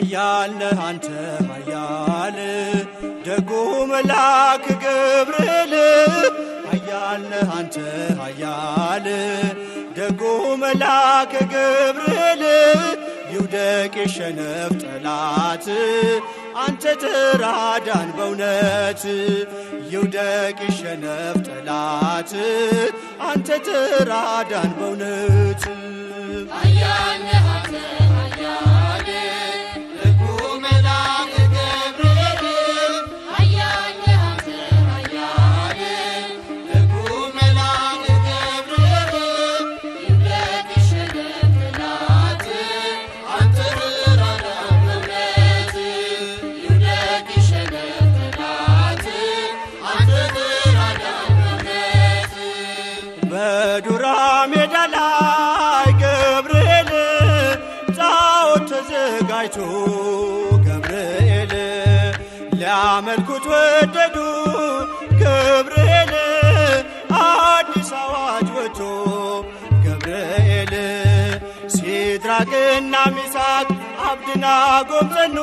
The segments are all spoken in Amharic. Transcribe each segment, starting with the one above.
ነህ አንተ ኃያል ደጉ መልአክ ገብርኤል። ኃያል ነህ አንተ ኃያል ደጉ መልአክ ገብርኤል። ይውደቅ የሸነፍ ጠላት አንተ ተራዳን በእውነት። ይውደቅ የሸነፍ ጠላት አንተ ተራዳን በእውነት። ነህ አንተ ወደዱ ገብርኤል አዲስ አዋጅ ወጥቶ ገብርኤል ሲድራቅና ሚሳቅ አብድናጎም ጸኑ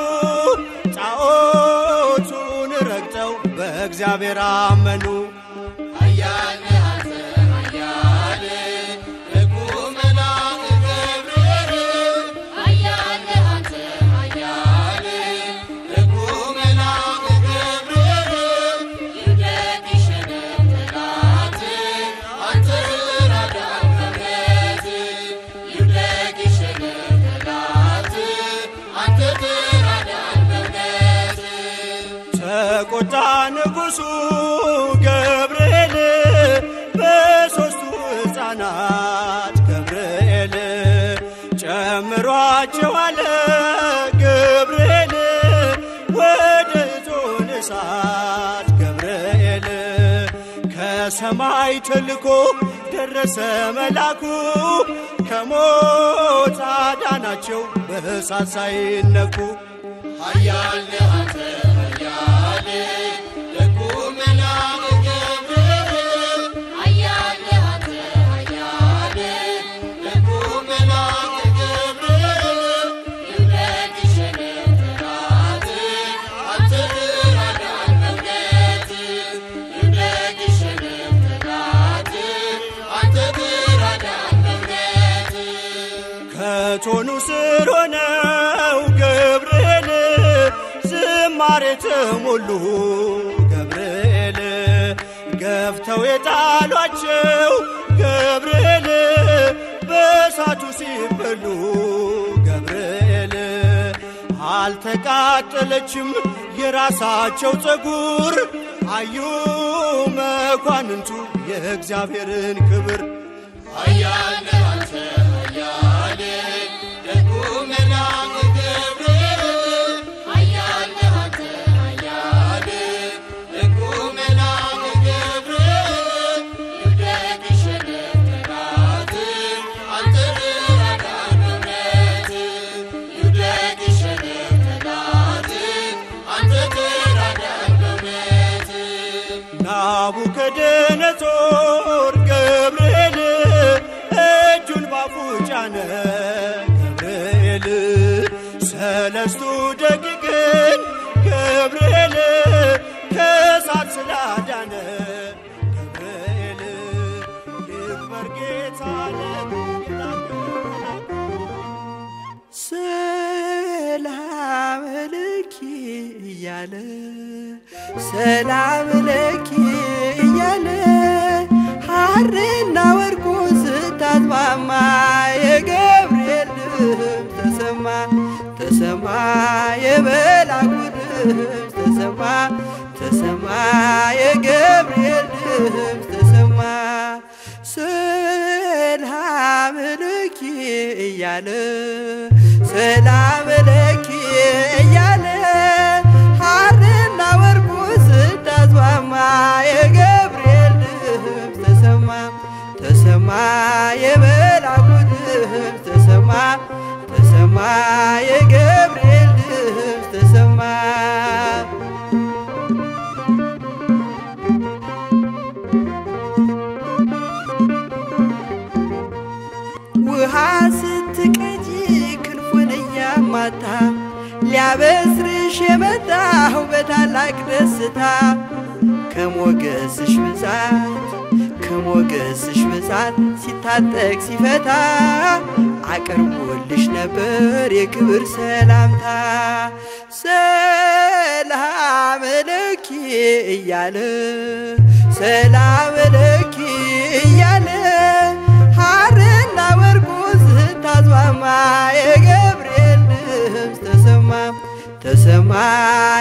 ጣዖቱን ረግጠው በእግዚአብሔር አመኑ። ኃያል ተቆጣ ንጉሡ ገብርኤል በሦስቱ ሕፃናት ገብርኤል ጨምሯቸው አለ ገብርኤል ወደ እቶን እሳት ገብርኤል ከሰማይ ተልኮ ደረሰ መላኩ። ከሞት አዳናቸው በእሳት ሳይነኩ። ኃያል አንተ ከቶኑ ስር ሆነው ገብርኤል ዝማሬ ተሞሉ። ገብርኤል ገፍተው የጣሏቸው ገብርኤል በእሳቱ ሲበሉ። ገብርኤል አልተቃጠለችም የራሳቸው ፀጉር። አዩ መኳንንቱ የእግዚአብሔርን ክብር ሰለስቱ ደቂቅን ገብርኤል ከእሳት ስላዳነ ገብርኤል ይክበር ጌታ ሰላም ለኪ እያለ ድምፅ ተሰማ ተሰማ የገብርኤል ድምፅ ተሰማ። ሰላም ለኪ እያለ ሰላም ለኪ እያለ ሐርና ወርቁ ስታስማማ የገብርኤል ድምፅ ተሰማ። ተሰማ የመላኩ ድምፅ ተሰማ። ተሰማ የገብርኤል ድምፅ ተሰማ ልልሽ የመጣሁ በታላቅ ደስታ። ከሞገስሽ ብዛት ከሞገስሽ ብዛት ሲታጠቅ ሲፈታ። አቅርቦልሽ ነበር የክብር ሰላምታ። ሰላም ለኪ እያለ ሰላም የገብርኤል